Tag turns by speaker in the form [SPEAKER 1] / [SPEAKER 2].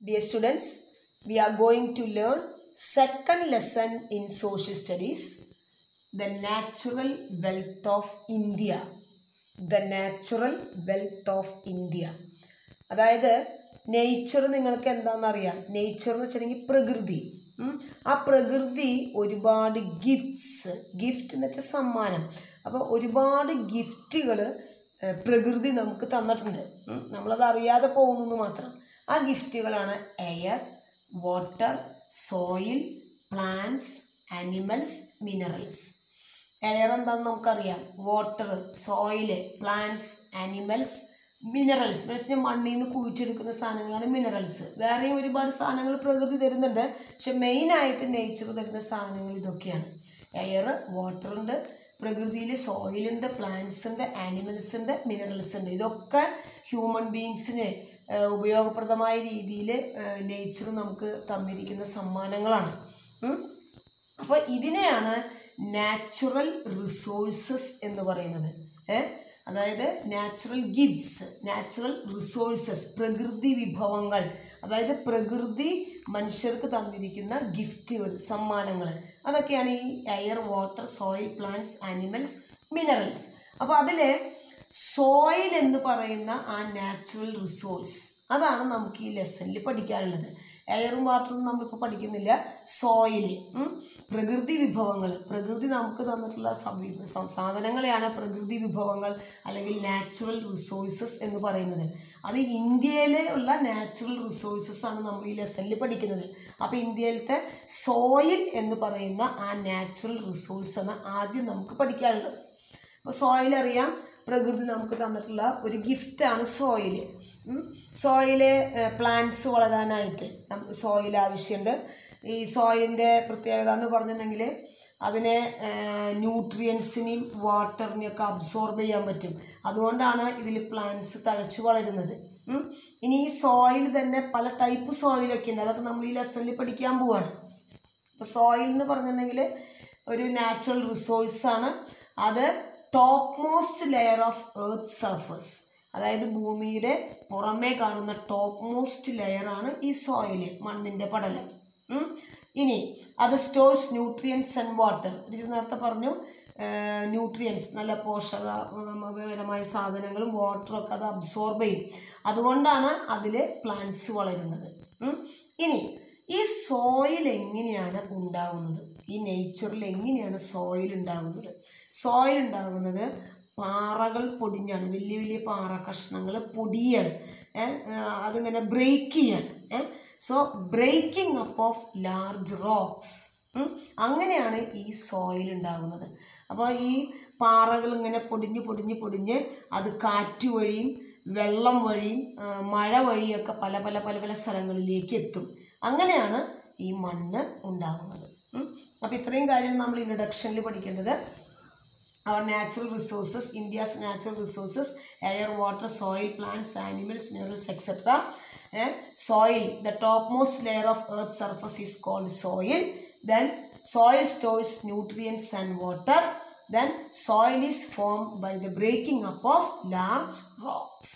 [SPEAKER 1] Dear students, we are going to learn second lesson in social studies, the natural wealth of India. The natural wealth of India അതായത് nature നിങ്ങൾക്ക് എന്താണെന്നറിയാം? Nature എന്ന് വെച്ചിട്ടുണ്ടെങ്കിൽ പ്രകൃതി. ആ പ്രകൃതി ഒരുപാട് ഗിഫ്റ്റ്സ് ഗിഫ്റ്റ് എന്ന് വെച്ചാൽ സമ്മാനം. അപ്പോൾ ഒരുപാട് ഗിഫ്റ്റുകൾ പ്രകൃതി നമുക്ക് തന്നിട്ടുണ്ട്. നമ്മളത് അറിയാതെ പോകുന്നു മാത്രം. ആ ഗിഫ്റ്റുകളാണ് air water soil plants animals minerals. Air എന്താണെന്ന് നമുക്കറിയാം. Water soil plants animals minerals. എന്ന് വെച്ചാൽ മണ്ണിൽ നിന്ന് കുഴിച്ചെടുക്കുന്ന സാധനങ്ങളാണ് മിനറൽസ്. വേറെയും ഒരുപാട് സാധനങ്ങൾ പ്രകൃതി തരുന്നുണ്ട്. പക്ഷെ മെയിനായിട്ട് നേച്ചർ തരുന്ന സാധനങ്ങൾ ഇതൊക്കെയാണ്. എയർ വാട്ടർ ഉണ്ട്. പ്രകൃതിയിൽ സോയിലുണ്ട് പ്ലാന്റ്സ് ഉണ്ട് ആനിമൽസ് ഉണ്ട് മിനറൽസ് ഉണ്ട്. ഇതൊക്കെ ഹ്യൂമൻ ബീങ്സിന് ഉപയോഗപ്രദമായ രീതിയിൽ നേച്ചർ നമുക്ക് തന്നിരിക്കുന്ന സമ്മാനങ്ങളാണ്. അപ്പോൾ ഇതിനെയാണ് നാച്ചുറൽ റിസോഴ്സസ് എന്ന് പറയുന്നത്. അതായത് നാച്ചുറൽ ഗിഫ്റ്റ്സ് നാച്ചുറൽ റിസോഴ്സസ് പ്രകൃതി വിഭവങ്ങൾ. അതായത് പ്രകൃതി മനുഷ്യർക്ക് തന്നിരിക്കുന്ന ഗിഫ്റ്റുകൾ സമ്മാനങ്ങൾ അതൊക്കെയാണ് ഈ air water soil plants animals minerals അപ്പോൾ അതിൽ സോയിൽ എന്ന് പറയുന്ന ആ നാച്ചുറൽ റിസോഴ്സ് അതാണ് നമുക്ക് ഈ ലെസണിൽ പഠിക്കാനുള്ളത്. എയറും വാട്ടറും നമ്മളിപ്പോൾ പഠിക്കുന്നില്ല. സോയിൽ പ്രകൃതി വിഭവങ്ങൾ. പ്രകൃതി നമുക്ക് തന്നിട്ടുള്ള സാധനങ്ങളെയാണ് പ്രകൃതി വിഭവങ്ങൾ അല്ലെങ്കിൽ നാച്ചുറൽ റിസോഴ്സസ് എന്ന് പറയുന്നത്. അത് ഇന്ത്യയിലെ ഉള്ള നാച്ചുറൽ റിസോഴ്സസ് ആണ് നമ്മൾ ഈ ലെസണിൽ പഠിക്കുന്നത്. അപ്പോൾ ഇന്ത്യയിലത്തെ സോയിൽ എന്ന് പറയുന്ന ആ നാച്ചുറൽ റിസോഴ്സ് ആണ് ആദ്യം നമുക്ക് പഠിക്കാനുള്ളത്. അപ്പോൾ സോയിൽ അറിയാം. പ്രകൃതി നമുക്ക് തന്നിട്ടുള്ള ഒരു ഗിഫ്റ്റാണ് സോയിൽ സോയിൽ പ്ലാന്റ്സ് വളരാനായിട്ട് നമുക്ക് സോയിൽ ആവശ്യമുണ്ട് ഈ സോയിലിന്റെ പ്രത്യേകത എന്ന് പറഞ്ഞിട്ടുണ്ടെങ്കിൽ അതിനെ ന്യൂട്രിയൻസിനെയും വാട്ടറിനെയും ഒക്കെ അബ്സോർബ് ചെയ്യാൻ പറ്റും. അതുകൊണ്ടാണ് ഇതിൽ പ്ലാന്റ്സ് തഴച്ച് വളരുന്നത്. ഇനി ഈ സോയിൽ തന്നെ പല ടൈപ്പ് സോയിലൊക്കെ ഉണ്ട്. അതൊക്കെ നമ്മൾ ഈ ലെസണിൽ പഠിക്കാൻ പോവാണ്. ഇപ്പോൾ സോയിൽ എന്ന് പറഞ്ഞിട്ടുണ്ടെങ്കിൽ ഒരു നാച്ചുറൽ റിസോഴ്സാണ് അത് top most layer of earth surface അതായത് ഭൂമിയുടെ പുറമേ കാണുന്ന ടോപ്പ് മോസ്റ്റ് ലെയറാണ് ഈ സോയിൽ മണ്ണിന്റെ പടലം. ഇനി അത് സ്റ്റോഴ്സ് ന്യൂട്രിയൻസ് ആൻഡ് വാട്ടർ നേരത്തെ പറഞ്ഞു ന്യൂട്രിയൻസ് നല്ല പോഷകപരമായ സാധനങ്ങളും വാട്ടറും ഒക്കെ അത് അബ്സോർബ് ചെയ്യും. അതുകൊണ്ടാണ് അതിൽ പ്ലാന്റ്സ് വളരുന്നത്. ഇനി ഈ സോയിൽ എങ്ങനെയാണ് ഉണ്ടാകുന്നത് ഈ നേച്ചറിൽ എങ്ങനെയാണ് സോയിൽ ഉണ്ടാകുന്നത് സോയിൽ ഉണ്ടാകുന്നത് പാറകൾ പൊടിഞ്ഞാണ് വലിയ വലിയ പാറ കഷ്ണങ്ങൾ പൊടിയാണ് അതിങ്ങനെ ബ്രേക്ക് ചെയ്യാണ് so breaking up of large rocks അങ്ങനെയാണ് ഈ സോയിൽ ഉണ്ടാകുന്നത്. അപ്പോൾ ഈ പാറകൾ ഇങ്ങനെ പൊടിഞ്ഞ് പൊടിഞ്ഞ് പൊടിഞ്ഞ് അത് കാറ്റ് വഴിയും വെള്ളം വഴിയും മഴ വഴിയൊക്കെ പല പല പല പല സ്ഥലങ്ങളിലേക്ക് എത്തും. അങ്ങനെയാണ് ഈ മണ്ണ് ഉണ്ടാകുന്നത്. അപ്പോൾ ഇത്രയും കാര്യം നമ്മൾ ഇൻട്രഡക്ഷനിൽ പഠിക്കേണ്ടത്. Our natural resources, India's natural resources, air, water, soil, plants, animals, minerals, etc. Eh, soil, the topmost layer of earth's surface is called soil. Then soil stores nutrients and water. Then soil is formed by the breaking up of large rocks.